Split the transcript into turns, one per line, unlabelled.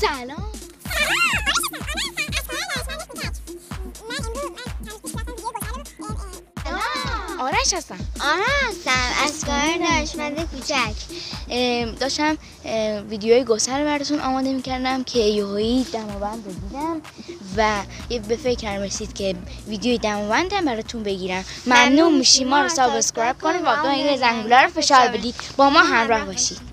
سلام. آرش هستم.
آها هستم. از کار دانشمند کوچک.
داشتم ویدیوهای گسر براتون آماده می‌کردم که یهویی دماوند رو دیدم و یه به فکرم رسید که ویدیوی دماوندم براتون بگیرم. ممنون میشیم. ما رو سابسکرایب کنید. و این زنگوله رو فشار بدید. با ما همراه باشید.